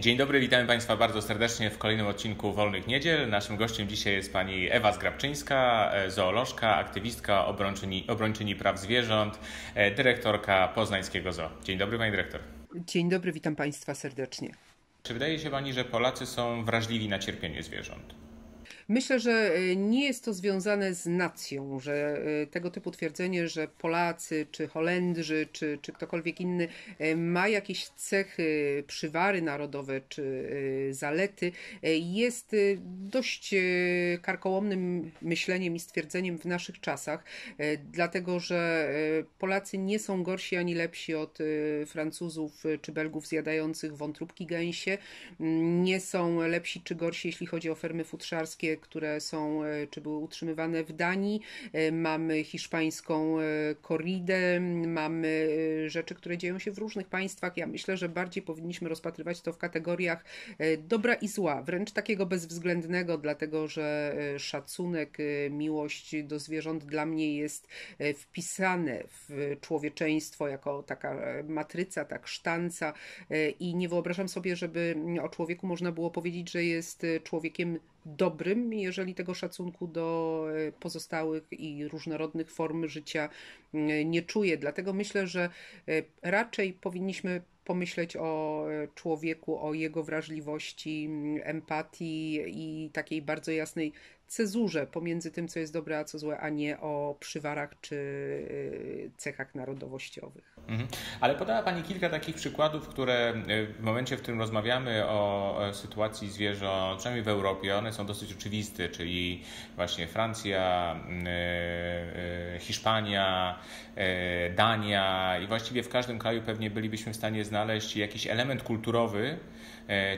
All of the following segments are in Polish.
Dzień dobry, witamy Państwa bardzo serdecznie w kolejnym odcinku Wolnych Niedziel. Naszym gościem dzisiaj jest pani Ewa Zgrabczyńska, e, zoolożka, aktywistka, obrończyni, obrończyni praw zwierząt, e, dyrektorka Poznańskiego Zoo. Dzień dobry Pani Dyrektor. Dzień dobry, witam Państwa serdecznie. Czy wydaje się Pani, że Polacy są wrażliwi na cierpienie zwierząt? Myślę, że e, nie jest to związane z nacją, że e, tego typu twierdzenie, że Polacy, czy Holendrzy, czy, czy ktokolwiek inny e, ma jakieś cechy, przywary narodowe, czy zalety, jest dość karkołomnym myśleniem i stwierdzeniem w naszych czasach, dlatego że Polacy nie są gorsi ani lepsi od Francuzów czy Belgów zjadających wątróbki gęsie, nie są lepsi czy gorsi, jeśli chodzi o fermy futrzarskie, które są e, czy były utrzymywane w Danii, e, mamy hiszpańską korridę, mamy e, rzeczy, które dzieją się w różnych państwach. Ja myślę, że bardziej powinniśmy rozpatrywać to w kategoriach dobra i zła, wręcz takiego bezwzględnego, dlatego że szacunek, miłość do zwierząt dla mnie jest wpisane w człowieczeństwo jako taka matryca, tak sztanca i nie wyobrażam sobie, żeby o człowieku można było powiedzieć, że jest człowiekiem dobrym, jeżeli tego szacunku do e, pozostałych i różnorodnych form życia nie czuje. Dlatego myślę, że e, raczej powinniśmy pomyśleć o e, człowieku, o jego wrażliwości, empatii i takiej bardzo jasnej cezurze pomiędzy tym, co jest dobre, a co złe, a nie o przywarach czy y, cechach narodowościowych. Mhm. Ale podała Pani kilka takich przykładów, które y, w momencie, w którym rozmawiamy o sytuacji zwierząt, przynajmniej w Europie, one są dosyć oczywiste, czyli właśnie Francja, y, Hiszpania, Dania i właściwie w każdym kraju pewnie bylibyśmy w stanie znaleźć jakiś element kulturowy,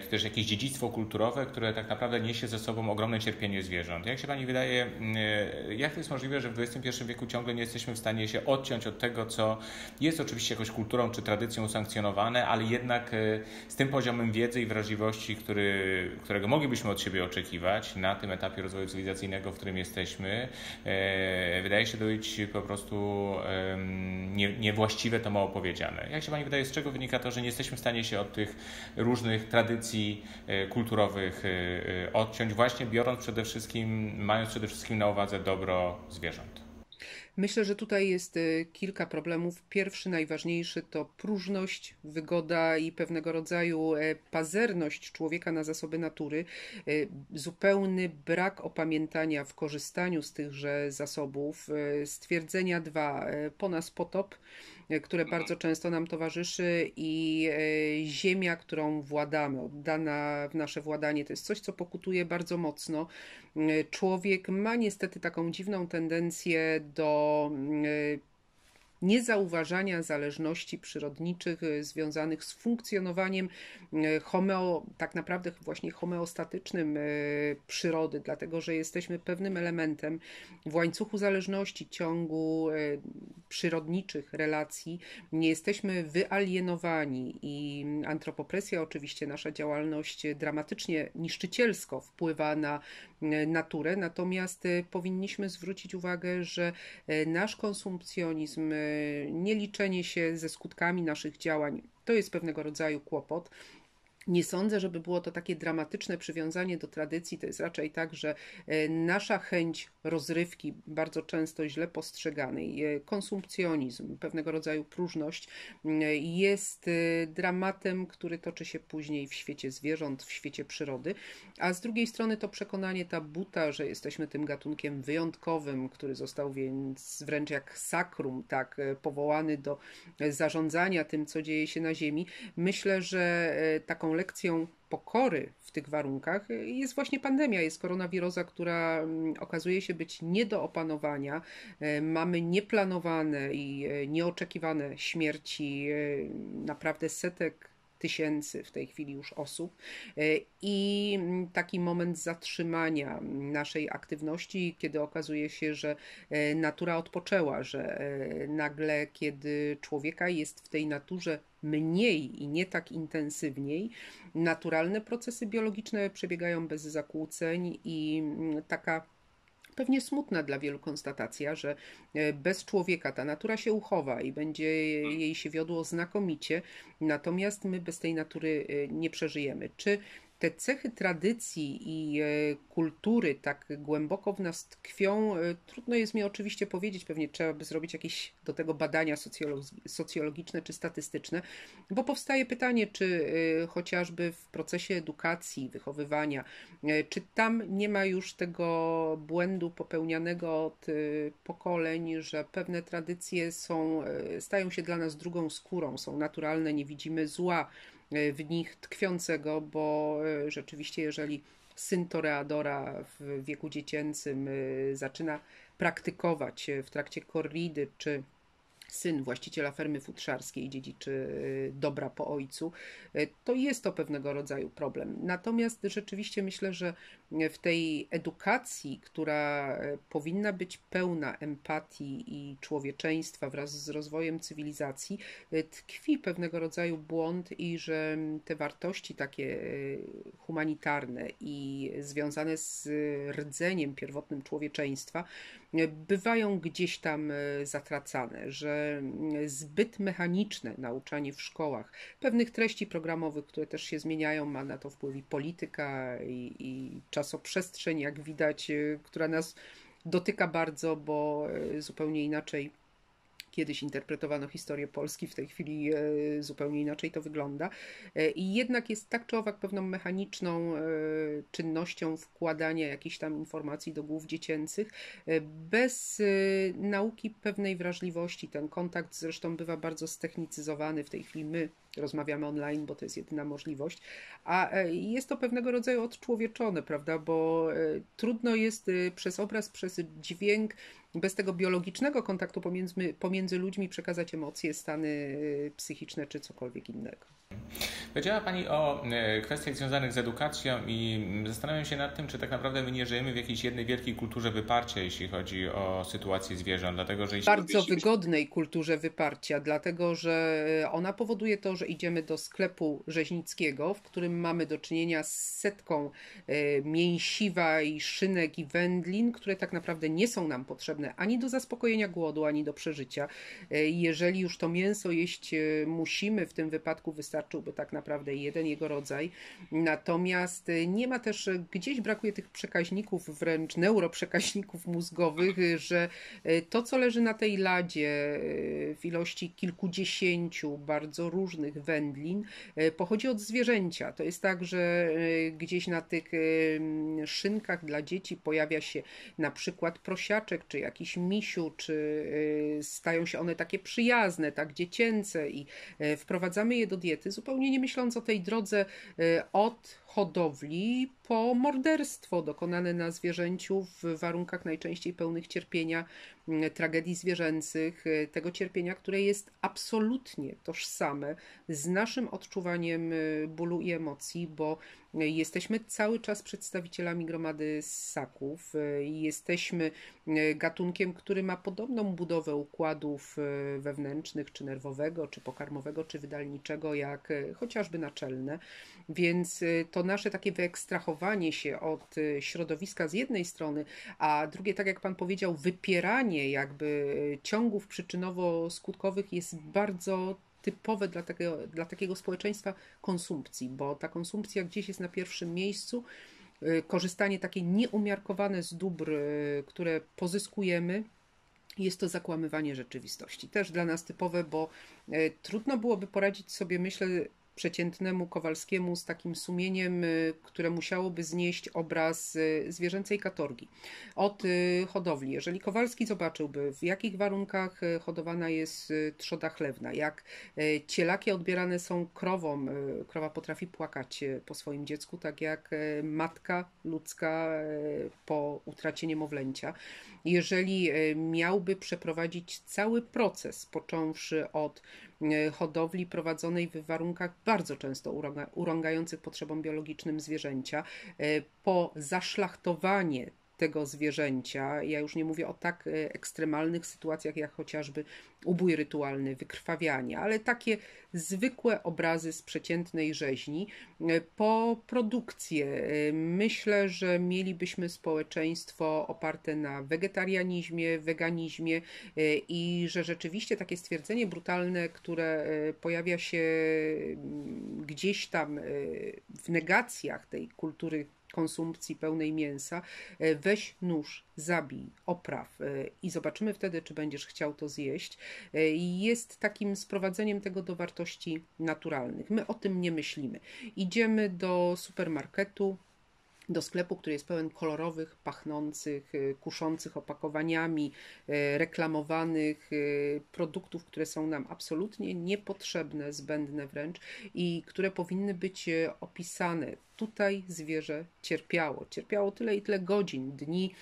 czy też jakieś dziedzictwo kulturowe, które tak naprawdę niesie ze sobą ogromne cierpienie zwierząt. Jak się Pani wydaje, e, jak to jest możliwe, że w XXI wieku ciągle nie jesteśmy w stanie się odciąć od tego, co jest oczywiście jakąś kulturą czy tradycją usankcjonowane, ale jednak e, z tym poziomem wiedzy i wrażliwości, który, którego moglibyśmy od siebie oczekiwać na tym etapie rozwoju cywilizacyjnego, w którym jesteśmy, wydaje się być po prostu nie, niewłaściwe to mało powiedziane. Jak się Pani wydaje, z czego wynika to, że nie jesteśmy w stanie się od tych różnych tradycji e, kulturowych e, e, odciąć, właśnie biorąc przede wszystkim, mając przede wszystkim na uwadze dobro zwierząt. Myślę, że tutaj jest kilka problemów. Pierwszy, najważniejszy to próżność, wygoda i pewnego rodzaju pazerność człowieka na zasoby natury, zupełny brak opamiętania w korzystaniu z tychże zasobów, stwierdzenia dwa, po nas potop które bardzo często nam towarzyszy i e, ziemia, którą władamy, oddana w nasze władanie, to jest coś, co pokutuje bardzo mocno. E, człowiek ma niestety taką dziwną tendencję do e, niezauważania zależności przyrodniczych e, związanych z funkcjonowaniem e, homeo, tak naprawdę właśnie homeostatycznym e, przyrody, dlatego że jesteśmy pewnym elementem w łańcuchu zależności, ciągu przyrodniczych relacji. Nie jesteśmy wyalienowani i antropopresja, oczywiście nasza działalność dramatycznie niszczycielsko wpływa na naturę, natomiast powinniśmy zwrócić uwagę, że nasz konsumpcjonizm nieliczenie się ze skutkami naszych działań to jest pewnego rodzaju kłopot. Nie sądzę, żeby było to takie dramatyczne przywiązanie do tradycji. To jest raczej tak, że e, nasza chęć rozrywki, bardzo często źle postrzeganej, e, konsumpcjonizm, pewnego rodzaju próżność, jest e, dramatem, który toczy się później w świecie zwierząt, w świecie przyrody. A z drugiej strony to przekonanie, ta buta, że jesteśmy tym gatunkiem wyjątkowym, który został więc wręcz jak sakrum, tak, powołany do zarządzania tym, co dzieje się na Ziemi. Myślę, że taką lekcją pokory w tych warunkach jest właśnie pandemia, jest koronawirusa, która mm, okazuje się być nie do opanowania. E, mamy nieplanowane i e, nieoczekiwane śmierci e, naprawdę setek tysięcy w tej chwili już osób i mm, taki moment zatrzymania naszej aktywności, kiedy okazuje się, że natura odpoczęła, że nagle, kiedy człowieka jest w tej naturze mniej i nie tak intensywniej, naturalne procesy biologiczne przebiegają bez zakłóceń i mm, taka pewnie smutna dla wielu konstatacja, że bez człowieka ta natura się uchowa i będzie jej się wiodło znakomicie, natomiast my bez tej natury nie przeżyjemy. Czy te cechy tradycji i e, kultury tak głęboko w nas tkwią, e, trudno jest mi oczywiście powiedzieć, pewnie trzeba by zrobić jakieś do tego badania socjologiczne czy statystyczne, bo powstaje pytanie, czy e, chociażby w procesie edukacji, wychowywania, czy tam nie ma już tego błędu popełnianego od pokoleń, że pewne tradycje są, stają się dla nas drugą skórą, są naturalne, nie widzimy zła w nich tkwiącego, bo e, rzeczywiście, jeżeli syn toreadora w wieku dziecięcym e, zaczyna praktykować w trakcie korridy czy syn właściciela fermy futrzarskiej dziedziczy y, dobra po ojcu, y, to jest to pewnego rodzaju problem. Natomiast rzeczywiście myślę, że w tej edukacji, która y, powinna być pełna empatii i człowieczeństwa wraz z rozwojem cywilizacji, tkwi pewnego rodzaju błąd i że te wartości takie humanitarne i związane z rdzeniem pierwotnym człowieczeństwa bywają gdzieś tam zatracane, że zbyt mechaniczne nauczanie w szkołach pewnych treści programowych, które też się zmieniają, ma na to wpływ i polityka, i, i czasoprzestrzeń, jak widać, która nas dotyka bardzo, bo zupełnie inaczej kiedyś interpretowano historię Polski, w tej chwili e, zupełnie inaczej to wygląda. E, I jednak jest tak czy owak pewną mechaniczną e, czynnością wkładania jakichś tam informacji do głów dziecięcych, bez nauki pewnej wrażliwości. Ten kontakt zresztą bywa bardzo stechnicyzowany. W tej chwili my rozmawiamy online, bo to jest jedyna możliwość, a jest to pewnego rodzaju odczłowieczone, prawda, bo trudno jest przez obraz, przez dźwięk bez tego biologicznego kontaktu pomiędzy, pomiędzy ludźmi przekazać emocje, stany y, psychiczne czy cokolwiek innego. Powiedziała Pani o e, kwestiach związanych z edukacją i zastanawiam się nad tym, czy tak naprawdę my nie żyjemy w jakiejś jednej wielkiej kulturze wyparcia, jeśli chodzi o sytuację zwierząt, dlatego że... Bardzo wygodnej kulturze wyparcia, dlatego że ona powoduje to, że idziemy do sklepu rzeźnickiego, w którym mamy do czynienia z setką mięsiwa i szynek i wędlin, które tak naprawdę nie są nam potrzebne ani do zaspokojenia głodu, ani do przeżycia. E, jeżeli już to mięso jeść musimy, w tym wypadku wystarczyłby tak naprawdę jeden jego rodzaj. Natomiast nie ma też, gdzieś brakuje tych przekaźników, wręcz neuroprzekaźników mózgowych, że to, co leży na tej ladzie w ilości kilkudziesięciu bardzo różnych wędlin, pochodzi od zwierzęcia. To jest tak, że gdzieś na tych szynkach dla dzieci pojawia się na przykład prosiaczek, czy jakiś misiu, czy stają się one takie przyjazne, tak dziecięce i wprowadzamy je do diety zupełnie nie myśląc o tej drodze y, od hodowli po morderstwo dokonane na zwierzęciu w warunkach najczęściej pełnych cierpienia, mm, tragedii zwierzęcych, y, tego cierpienia, które jest absolutnie tożsame z naszym odczuwaniem y, bólu i emocji, bo jesteśmy cały czas przedstawicielami gromady ssaków, jesteśmy gatunkiem, który ma podobną budowę układów wewnętrznych, czy nerwowego, czy pokarmowego, czy wydalniczego, jak chociażby naczelne, więc to nasze takie wyekstrahowanie się od y, środowiska z jednej strony, a drugie, tak jak Pan powiedział, wypieranie jakby y, ciągów przyczynowo-skutkowych jest bardzo typowe dla takiego, dla takiego społeczeństwa konsumpcji, bo ta konsumpcja gdzieś jest na pierwszym miejscu. Y, korzystanie takie nieumiarkowane z dóbr, które pozyskujemy, jest to zakłamywanie rzeczywistości. Też dla nas typowe, bo trudno byłoby poradzić sobie, myślę, przeciętnemu Kowalskiemu z takim sumieniem, y, które musiałoby znieść obraz y, zwierzęcej katorgi od y, hodowli. Jeżeli Kowalski zobaczyłby, w jakich warunkach hodowana jest trzoda chlewna, jak cielaki odbierane są krową, krowa potrafi płakać po swoim dziecku, tak jak matka ludzka po utracie niemowlęcia. Jeżeli miałby przeprowadzić cały proces, począwszy od hodowli prowadzonej w warunkach bardzo często urągających potrzebom biologicznym zwierzęcia, e, po zaszlachtowanie tego zwierzęcia. Ja już nie mówię o tak e, ekstremalnych sytuacjach, jak chociażby ubój rytualny, wykrwawianie, ale takie zwykłe obrazy z przeciętnej rzeźni e, po produkcję. E, myślę, że mielibyśmy społeczeństwo oparte na wegetarianizmie, weganizmie i że rzeczywiście takie stwierdzenie brutalne, które pojawia się mm, gdzieś tam w negacjach tej kultury konsumpcji pełnej mięsa, e, weź nóż, zabij, opraw e, i zobaczymy wtedy, czy będziesz chciał to zjeść, e, jest takim sprowadzeniem tego do wartości naturalnych. My o tym nie myślimy. Idziemy do supermarketu, do sklepu, który jest pełen kolorowych, pachnących, kuszących opakowaniami, reklamowanych produktów, które są nam absolutnie niepotrzebne, zbędne wręcz i które powinny być opisane tutaj zwierzę cierpiało. Cierpiało tyle i tyle godzin, dni,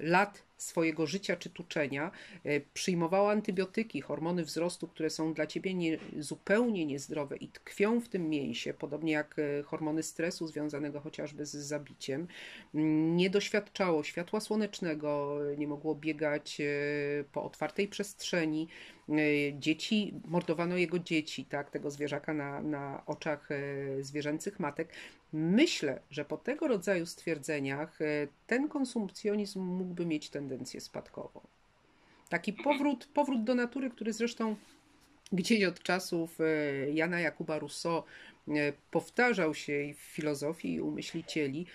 lat swojego życia czy tuczenia, e, przyjmowało antybiotyki, hormony wzrostu, które są dla ciebie nie, zupełnie niezdrowe i tkwią w tym mięsie, podobnie jak e, hormony stresu związanego chociażby z zabiciem. Nie doświadczało światła słonecznego, nie mogło biegać po otwartej przestrzeni. Dzieci, mordowano jego dzieci, tak, tego zwierzaka na, na oczach zwierzęcych matek. Myślę, że po tego rodzaju stwierdzeniach e, ten konsumpcjonizm mógłby mieć tendencję spadkową. Taki powrót, powrót do natury, który zresztą gdzieś od czasów e, Jana Jakuba Rousseau e, powtarzał się w filozofii i u myślicieli,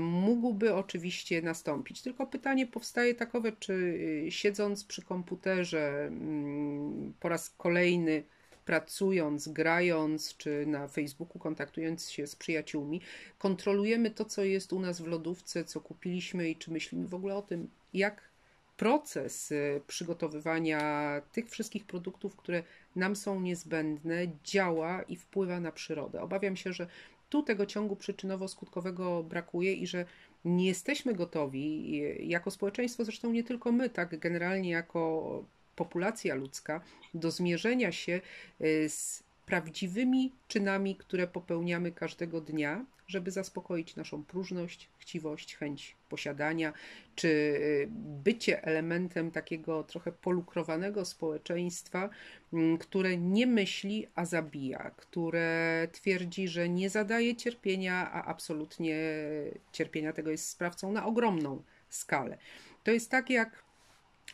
mógłby oczywiście nastąpić. Tylko pytanie powstaje takowe, czy siedząc przy komputerze mm, po raz kolejny pracując, grając, czy na Facebooku kontaktując się z przyjaciółmi, kontrolujemy to, co jest u nas w lodówce, co kupiliśmy i czy myślimy w ogóle o tym, jak proces y, przygotowywania tych wszystkich produktów, które nam są niezbędne, działa i wpływa na przyrodę. Obawiam się, że tu tego ciągu przyczynowo-skutkowego brakuje i że nie jesteśmy gotowi jako społeczeństwo, zresztą nie tylko my, tak generalnie jako populacja ludzka do zmierzenia się y, z prawdziwymi czynami, które popełniamy każdego dnia, żeby zaspokoić naszą próżność, chciwość, chęć posiadania, czy y, bycie elementem takiego trochę polukrowanego społeczeństwa, mm, które nie myśli, a zabija, które twierdzi, że nie zadaje cierpienia, a absolutnie cierpienia tego jest sprawcą na ogromną skalę. To jest tak jak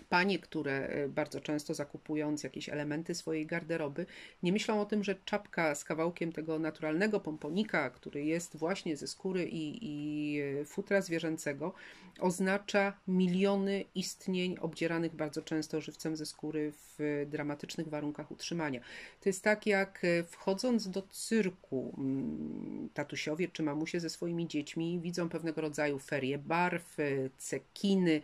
Panie, które e, bardzo często zakupując jakieś elementy swojej garderoby, nie myślą o tym, że czapka z kawałkiem tego naturalnego pomponika, który jest właśnie ze skóry i, i e, futra zwierzęcego, oznacza miliony istnień obdzieranych bardzo często żywcem ze skóry w dramatycznych warunkach utrzymania. To jest tak, jak e, wchodząc do cyrku, mm, tatusiowie czy mamusie ze swoimi dziećmi widzą pewnego rodzaju ferie barw, cekiny,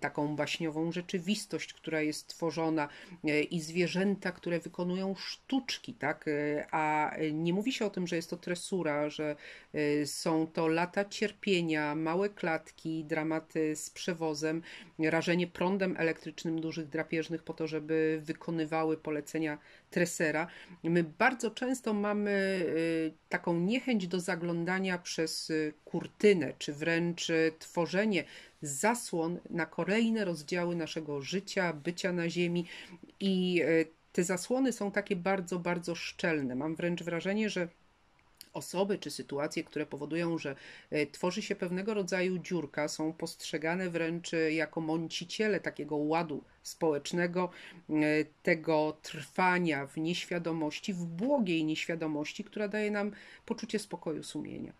taką baśniową rzeczywistość, która jest tworzona e, i zwierzęta, które wykonują sztuczki, tak? E, a nie mówi się o tym, że jest to tresura, że e, są to lata cierpienia, małe klatki, dramaty z przewozem, rażenie prądem elektrycznym dużych drapieżnych po to, żeby wykonywały polecenia tresera. My bardzo często mamy taką niechęć do zaglądania przez kurtynę, czy wręcz tworzenie zasłon na kolejne rozdziały naszego życia, bycia na Ziemi i te zasłony są takie bardzo, bardzo szczelne. Mam wręcz wrażenie, że osoby czy sytuacje, które powodują, że e, tworzy się pewnego rodzaju dziurka, są postrzegane wręcz e, jako mąciciele takiego ładu społecznego, tego trwania w nieświadomości, w błogiej nieświadomości, która daje nam poczucie spokoju sumienia.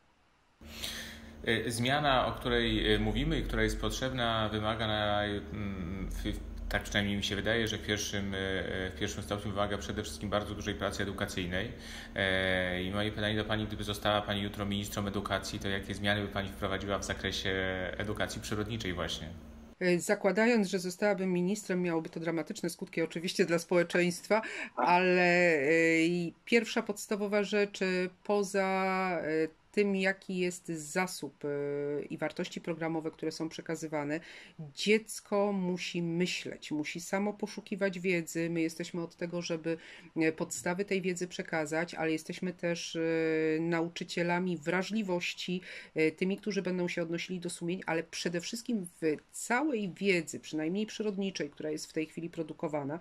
Zmiana, o której mówimy i która jest potrzebna, wymaga na, mm, tak przynajmniej mi się wydaje, że w pierwszym, y, w pierwszym stopniu wymaga przede wszystkim bardzo dużej pracy edukacyjnej. E, I moje pytanie do Pani, gdyby została Pani jutro ministrą edukacji, to jakie zmiany by Pani wprowadziła w zakresie edukacji przyrodniczej właśnie? E, zakładając, że zostałabym ministrem, miałoby to dramatyczne skutki oczywiście dla społeczeństwa, ale e, pierwsza podstawowa rzecz poza tym, jaki jest zasób i wartości programowe, które są przekazywane, dziecko musi myśleć, musi samo poszukiwać wiedzy. My jesteśmy od tego, żeby podstawy tej wiedzy przekazać, ale jesteśmy też nauczycielami wrażliwości, tymi, którzy będą się odnosili do sumień, ale przede wszystkim w całej wiedzy, przynajmniej przyrodniczej, która jest w tej chwili produkowana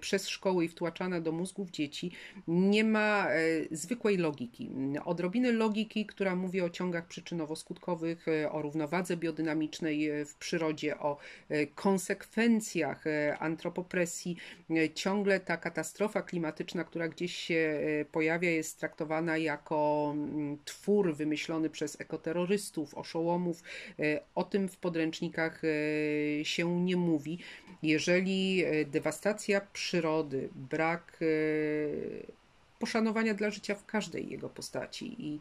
przez szkoły i wtłaczana do mózgów dzieci, nie ma zwykłej logiki. Odrobiny logiki, która mówi o ciągach przyczynowo-skutkowych, o równowadze biodynamicznej w przyrodzie, o konsekwencjach antropopresji. Ciągle ta katastrofa klimatyczna, która gdzieś się pojawia, jest traktowana jako mm, twór wymyślony przez ekoterrorystów, oszołomów. O tym w podręcznikach się nie mówi. Jeżeli dewastacja przyrody, brak poszanowania dla życia w każdej jego postaci i e,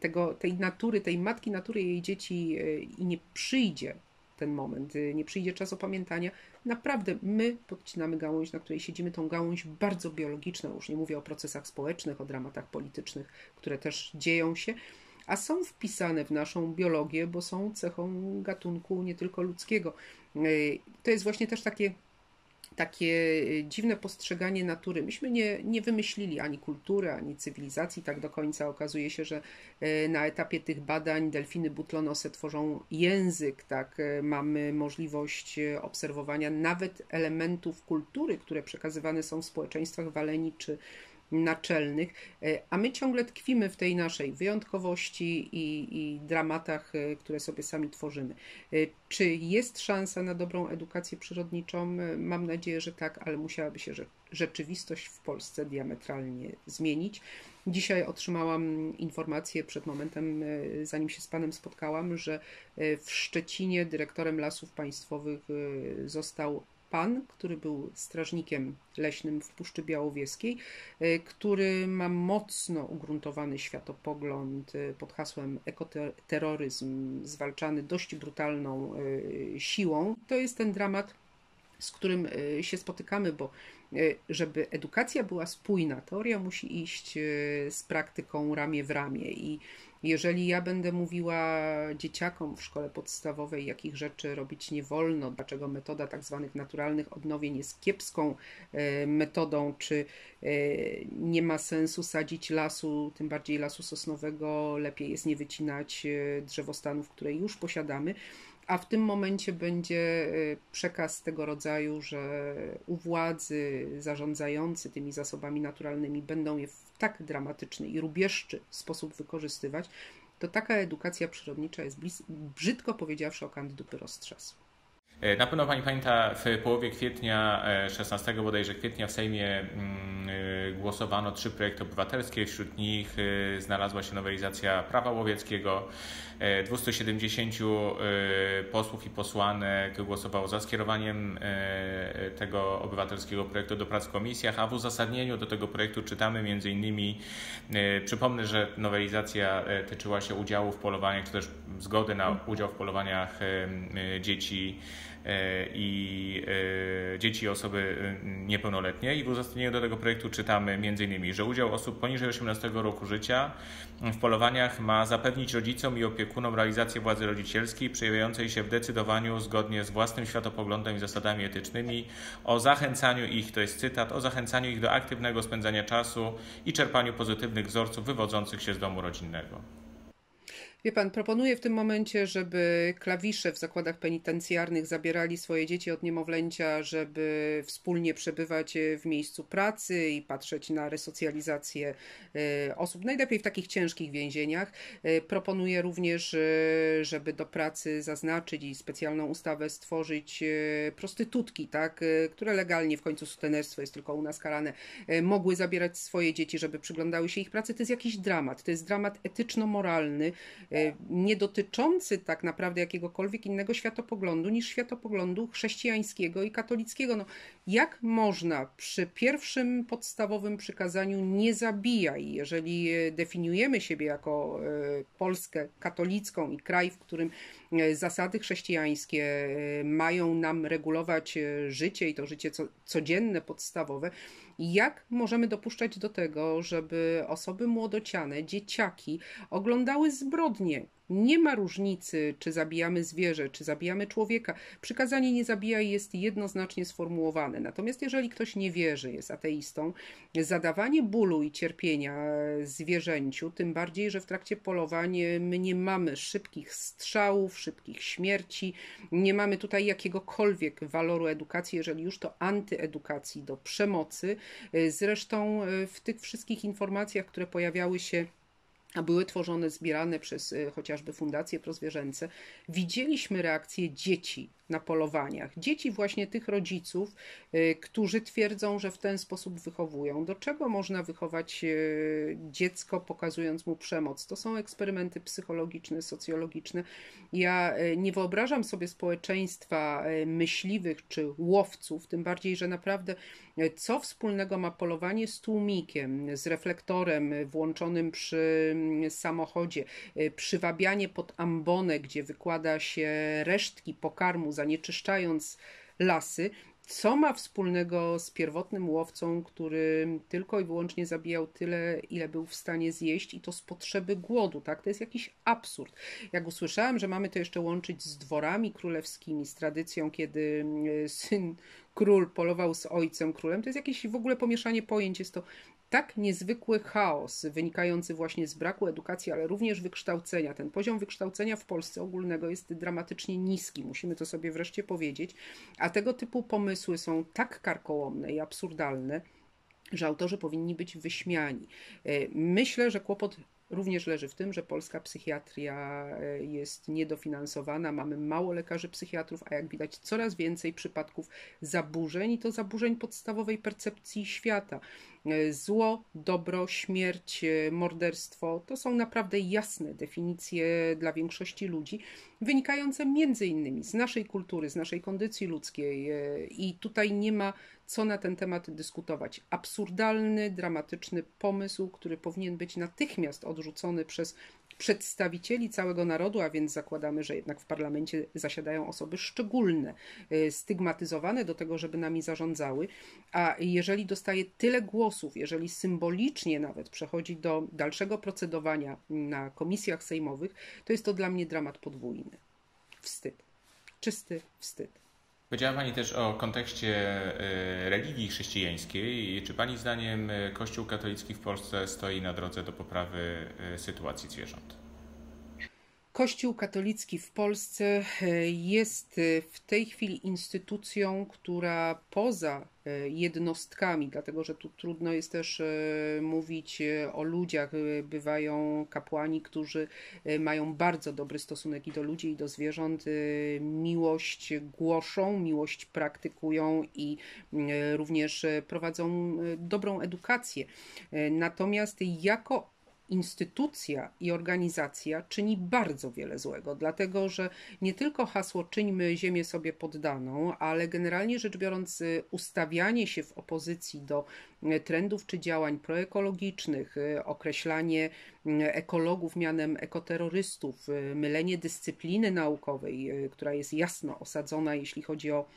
tego, tej natury, tej matki natury jej dzieci e, i nie przyjdzie ten moment, e, nie przyjdzie czas opamiętania, naprawdę my podcinamy gałąź, na której siedzimy, tą gałąź bardzo biologiczną, już nie mówię o procesach społecznych, o dramatach politycznych, które też dzieją się, a są wpisane w naszą biologię, bo są cechą gatunku nie tylko ludzkiego. To jest właśnie też takie takie y, dziwne postrzeganie natury. Myśmy nie, nie wymyślili ani kultury, ani cywilizacji tak do końca. Okazuje się, że y, na etapie tych badań delfiny butlonose tworzą język, tak? Y, mamy możliwość obserwowania nawet elementów kultury, które przekazywane są w społeczeństwach waleni czy naczelnych, e, a my ciągle tkwimy w tej naszej wyjątkowości i, i dramatach, e, które sobie sami tworzymy. E, czy jest szansa na dobrą edukację przyrodniczą? Mam nadzieję, że tak, ale musiałaby się rzeczywistość w Polsce diametralnie zmienić. Dzisiaj otrzymałam informację przed momentem, zanim się z Panem spotkałam, że w Szczecinie dyrektorem lasów państwowych został pan, który był strażnikiem leśnym w Puszczy Białowieskiej, e, który ma mocno ugruntowany światopogląd e, pod hasłem ekoterroryzm, zwalczany dość brutalną e, siłą. To jest ten dramat, z którym się spotykamy, bo żeby edukacja była spójna, teoria musi iść z praktyką ramię w ramię. I jeżeli ja będę mówiła dzieciakom w szkole podstawowej, jakich rzeczy robić nie wolno, dlaczego metoda tak zwanych naturalnych odnowień jest kiepską e, metodą, czy e, nie ma sensu sadzić lasu, tym bardziej lasu sosnowego, lepiej jest nie wycinać e, drzewostanów, które już posiadamy, a w tym momencie będzie przekaz tego rodzaju, że u władzy zarządzający tymi zasobami naturalnymi będą je w tak dramatyczny i rubieżczy sposób wykorzystywać, to taka edukacja przyrodnicza jest brzydko powiedziawszy o kandydupy roztrzasu. E, na pewno Pani pamięta, w połowie kwietnia, 16 e, bodajże kwietnia w Sejmie mm, głosowano trzy projekty obywatelskie. Wśród nich znalazła się nowelizacja prawa łowieckiego. 270 posłów i posłanek głosowało za skierowaniem tego obywatelskiego projektu do prac w komisjach, a w uzasadnieniu do tego projektu czytamy między innymi, przypomnę, że nowelizacja tyczyła się udziału w polowaniach, czy też zgody na udział w polowaniach dzieci i e, dzieci i osoby e, niepełnoletnie. I w uzasadnieniu do tego projektu czytamy m.in., że udział osób poniżej 18 roku życia w polowaniach ma zapewnić rodzicom i opiekunom realizację władzy rodzicielskiej przejawiającej się w decydowaniu zgodnie z własnym światopoglądem i zasadami etycznymi, o zachęcaniu ich, to jest cytat, o zachęcaniu ich do aktywnego spędzania czasu i czerpaniu pozytywnych wzorców wywodzących się z domu rodzinnego. Wie pan, proponuję w tym momencie, żeby klawisze w zakładach penitencjarnych zabierali swoje dzieci od niemowlęcia, żeby wspólnie przebywać w miejscu pracy i patrzeć na resocjalizację e, osób, najlepiej w takich ciężkich więzieniach. E, proponuję również, e, żeby do pracy zaznaczyć i specjalną ustawę stworzyć prostytutki, tak, które legalnie w końcu sutenerstwo jest tylko u nas karane, mogły zabierać swoje dzieci, żeby przyglądały się ich pracy. To jest jakiś dramat. To jest dramat etyczno-moralny E, nie dotyczący tak naprawdę jakiegokolwiek innego światopoglądu niż światopoglądu chrześcijańskiego i katolickiego. No, jak można przy pierwszym podstawowym przykazaniu nie zabijaj, jeżeli definiujemy siebie jako e, Polskę katolicką i kraj, w którym e, zasady chrześcijańskie mają nam regulować życie i to życie codzienne, podstawowe, Jak możemy dopuszczać do tego, żeby osoby młodociane, dzieciaki oglądały zbrodnie, nie ma różnicy, czy zabijamy zwierzę, czy zabijamy człowieka. Przykazanie nie zabijaj jest jednoznacznie sformułowane. Natomiast jeżeli ktoś nie wierzy, jest ateistą, zadawanie bólu i cierpienia zwierzęciu, tym bardziej, że w trakcie polowań my nie mamy szybkich strzałów, szybkich śmierci, nie mamy tutaj jakiegokolwiek waloru edukacji, jeżeli już to antyedukacji do przemocy. Zresztą w tych wszystkich informacjach, które pojawiały się a były tworzone, zbierane przez y, chociażby fundacje prozwierzęce, widzieliśmy reakcje dzieci na polowaniach. Dzieci właśnie tych rodziców, y, którzy twierdzą, że w ten sposób wychowują. Do czego można wychować y, dziecko, pokazując mu przemoc? To są eksperymenty psychologiczne, socjologiczne. Ja nie wyobrażam sobie społeczeństwa myśliwych czy łowców, tym bardziej, że naprawdę co wspólnego ma polowanie z tłumikiem, z reflektorem włączonym przy samochodzie, y, przywabianie pod ambonę, gdzie wykłada się resztki pokarmu, zanieczyszczając lasy, co ma wspólnego z pierwotnym łowcą, który tylko i wyłącznie zabijał tyle, ile był w stanie zjeść i to z potrzeby głodu, tak? To jest jakiś absurd. Jak usłyszałem, że mamy to jeszcze łączyć z dworami królewskimi, z tradycją, kiedy y, syn król polował z ojcem królem, to jest jakieś w ogóle pomieszanie pojęć, jest to tak niezwykły chaos wynikający właśnie z braku edukacji, ale również wykształcenia. Ten poziom wykształcenia w Polsce ogólnego jest dramatycznie niski, musimy to sobie wreszcie powiedzieć, a tego typu pomysły są tak karkołomne i absurdalne, że autorzy powinni być wyśmiani. E, myślę, że kłopot również leży w tym, że polska psychiatria e, jest niedofinansowana, mamy mało lekarzy psychiatrów, a jak widać coraz więcej przypadków zaburzeń i to zaburzeń podstawowej percepcji świata. E, zło, dobro, śmierć, e, morderstwo to są naprawdę jasne definicje dla większości ludzi, wynikające między innymi z naszej kultury, z naszej kondycji ludzkiej i tutaj nie ma co na ten temat dyskutować. Absurdalny, dramatyczny pomysł, który powinien być natychmiast odrzucony przez przedstawicieli całego narodu, a więc zakładamy, że jednak w parlamencie zasiadają osoby szczególne, y, stygmatyzowane do tego, żeby nami zarządzały. A jeżeli dostaje tyle głosów, jeżeli symbolicznie nawet przechodzi do dalszego procedowania na komisjach sejmowych, to jest to dla mnie dramat podwójny. Wstyd. Czysty wstyd. Powiedziała Pani też o kontekście e, religii chrześcijańskiej. Czy Pani zdaniem e, Kościół katolicki w Polsce stoi na drodze do poprawy e, sytuacji zwierząt? Kościół katolicki w Polsce jest w tej chwili instytucją, która poza E, jednostkami, dlatego że tu trudno jest też e, mówić e, o ludziach. Bywają kapłani, którzy mają bardzo dobry stosunek i do ludzi, i do zwierząt. Miłość głoszą, miłość praktykują i również prowadzą dobrą edukację. Natomiast jako instytucja i organizacja czyni bardzo wiele złego, dlatego że nie tylko hasło czyńmy ziemię sobie poddaną, ale generalnie rzecz biorąc, y, ustawianie się w opozycji do y, trendów czy działań proekologicznych, y, określanie ekologów mianem ekoterrorystów, mylenie dyscypliny naukowej, która jest jasno osadzona, jeśli chodzi o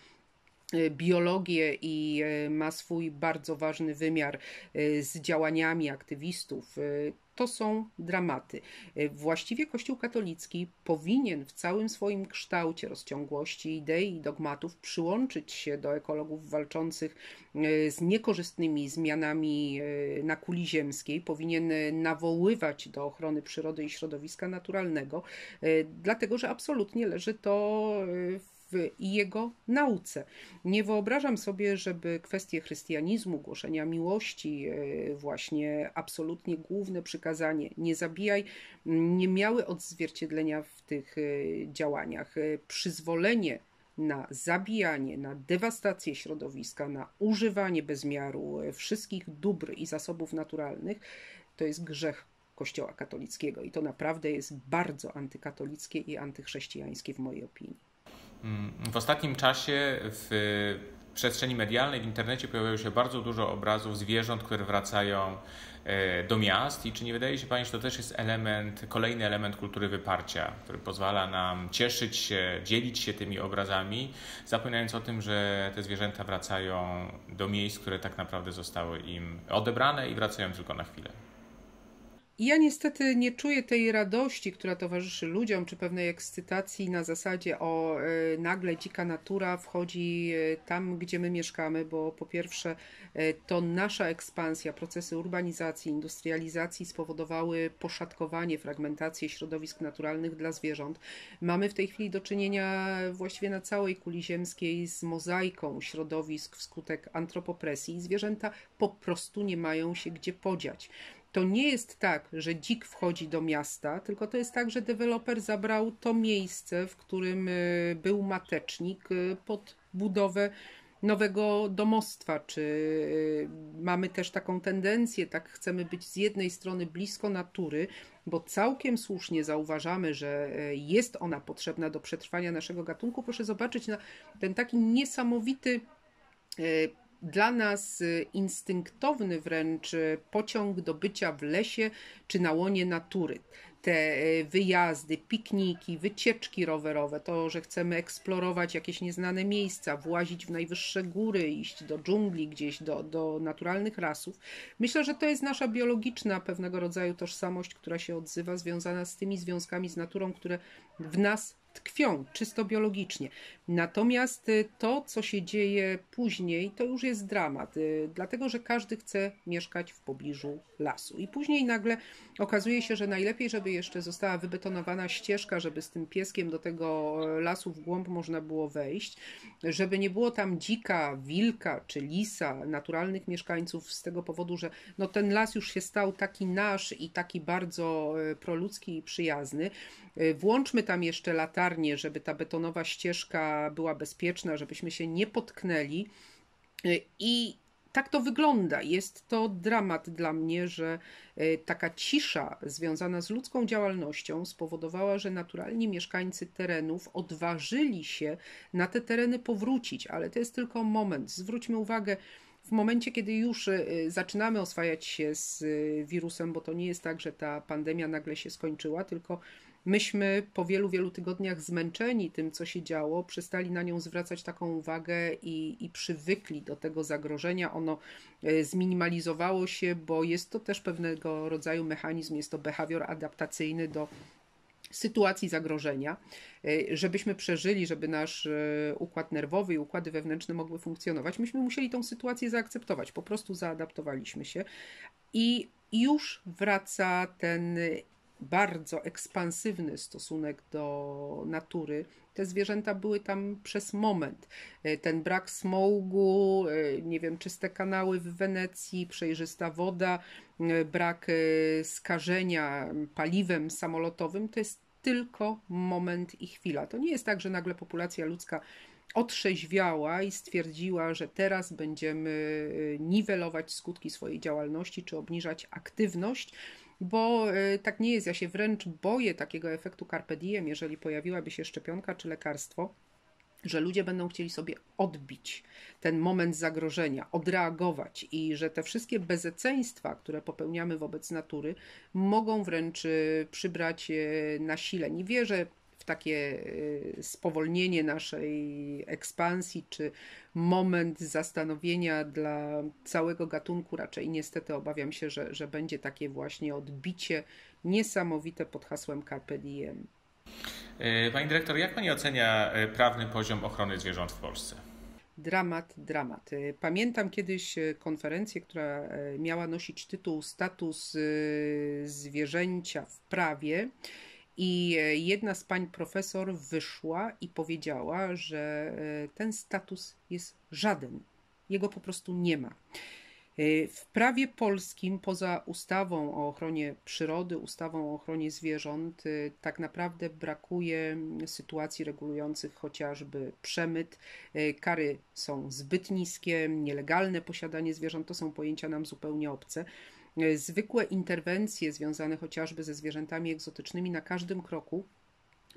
biologię i ma swój bardzo ważny wymiar z działaniami aktywistów to są dramaty. Właściwie Kościół katolicki powinien w całym swoim kształcie, rozciągłości idei i dogmatów przyłączyć się do ekologów walczących z niekorzystnymi zmianami na kuli ziemskiej, powinien nawoływać do ochrony przyrody i środowiska naturalnego, dlatego że absolutnie leży to w w jego nauce. Nie wyobrażam sobie, żeby kwestie chrystianizmu, głoszenia miłości, e, właśnie absolutnie główne przykazanie, nie zabijaj, nie miały odzwierciedlenia w tych e, działaniach. E, przyzwolenie na zabijanie, na dewastację środowiska, na używanie bez miaru wszystkich dóbr i zasobów naturalnych, to jest grzech Kościoła katolickiego i to naprawdę jest bardzo antykatolickie i antychrześcijańskie w mojej opinii. Mm, w ostatnim czasie w przestrzeni medialnej, w internecie pojawiało się bardzo dużo obrazów zwierząt, które wracają e, do miast i czy nie wydaje się Pani, że to też jest element, kolejny element kultury wyparcia, który pozwala nam cieszyć się, dzielić się tymi obrazami, zapominając o tym, że te zwierzęta wracają do miejsc, które tak naprawdę zostały im odebrane i wracają tylko na chwilę. Ja niestety nie czuję tej radości, która towarzyszy ludziom, czy pewnej ekscytacji na zasadzie o e, nagle dzika natura wchodzi e, tam, gdzie my mieszkamy, bo po pierwsze e, to nasza ekspansja, procesy urbanizacji, industrializacji spowodowały poszatkowanie, fragmentację środowisk naturalnych dla zwierząt. Mamy w tej chwili do czynienia właściwie na całej kuli ziemskiej z mozaiką środowisk wskutek antropopresji. Zwierzęta po prostu nie mają się gdzie podziać to nie jest tak, że dzik wchodzi do miasta, tylko to jest tak, że deweloper zabrał to miejsce, w którym y, był matecznik y, pod budowę nowego domostwa, czy y, mamy też taką tendencję, tak chcemy być z jednej strony blisko natury, bo całkiem słusznie zauważamy, że jest ona potrzebna do przetrwania naszego gatunku. Proszę zobaczyć na ten taki niesamowity dla nas y, instynktowny wręcz y, pociąg do bycia w lesie czy na łonie natury. Te y, wyjazdy, pikniki, wycieczki rowerowe, to, że chcemy eksplorować jakieś nieznane miejsca, włazić w najwyższe góry, iść do dżungli, gdzieś do, do naturalnych rasów. Myślę, że to jest nasza biologiczna pewnego rodzaju tożsamość, która się odzywa, związana z tymi związkami z naturą, które w nas tkwią czysto biologicznie. Natomiast y, to, co się dzieje później, to już jest dramat, y, dlatego że każdy chce mieszkać w pobliżu lasu. I później nagle okazuje się, że najlepiej, żeby jeszcze została wybetonowana ścieżka, żeby z tym pieskiem do tego e, lasu w głąb można było wejść, żeby nie było tam dzika, wilka czy lisa, naturalnych mieszkańców, z tego powodu, że no ten las już się stał taki nasz i taki bardzo e, proludzki i przyjazny. E, włączmy tam jeszcze latarnię, żeby ta betonowa ścieżka była bezpieczna, żebyśmy się nie potknęli. I tak to wygląda. Jest to dramat dla mnie, że e, taka cisza związana z ludzką działalnością spowodowała, że naturalni mieszkańcy terenów odważyli się na te tereny powrócić, ale to jest tylko moment. Zwróćmy uwagę, w momencie, kiedy już e, zaczynamy oswajać się z e, wirusem, bo to nie jest tak, że ta pandemia nagle się skończyła, tylko myśmy po wielu, wielu tygodniach zmęczeni tym, co się działo, przestali na nią zwracać taką uwagę i, i przywykli do tego zagrożenia. Ono e, zminimalizowało się, bo jest to też pewnego rodzaju mechanizm, jest to behawior adaptacyjny do sytuacji zagrożenia, e, żebyśmy przeżyli, żeby nasz e, układ nerwowy i układy wewnętrzne mogły funkcjonować, myśmy musieli tą sytuację zaakceptować, po prostu zaadaptowaliśmy się i już wraca ten bardzo ekspansywny stosunek do natury. Te zwierzęta były tam przez moment. E, ten brak smogu, e, nie wiem, czyste kanały w Wenecji, przejrzysta woda, e, brak skażenia paliwem samolotowym to jest tylko moment i chwila. To nie jest tak, że nagle populacja ludzka otrzeźwiała i stwierdziła, że teraz będziemy niwelować skutki swojej działalności czy obniżać aktywność bo e, tak nie jest. Ja się wręcz boję takiego efektu carpe diem, jeżeli pojawiłaby się szczepionka czy lekarstwo, że ludzie będą chcieli sobie odbić ten moment zagrożenia, odreagować i że te wszystkie bezeceństwa, które popełniamy wobec natury, mogą wręcz e, przybrać e, na sile. Nie wierzę takie y, spowolnienie naszej ekspansji, czy moment zastanowienia dla całego gatunku, raczej niestety obawiam się, że, że będzie takie właśnie odbicie niesamowite pod hasłem Carpe Diem. Y, pani dyrektor, jak Pani ocenia y, prawny poziom ochrony zwierząt w Polsce? Dramat, dramat. Pamiętam kiedyś konferencję, która miała nosić tytuł Status zwierzęcia w prawie. I e, jedna z pań profesor wyszła i powiedziała, że e, ten status jest żaden. Jego po prostu nie ma. E, w prawie polskim, poza ustawą o ochronie przyrody, ustawą o ochronie zwierząt, tak naprawdę brakuje sytuacji regulujących chociażby przemyt. Kary są zbyt niskie, nielegalne posiadanie zwierząt to są pojęcia nam zupełnie obce. Zwykłe interwencje związane chociażby ze zwierzętami egzotycznymi na każdym kroku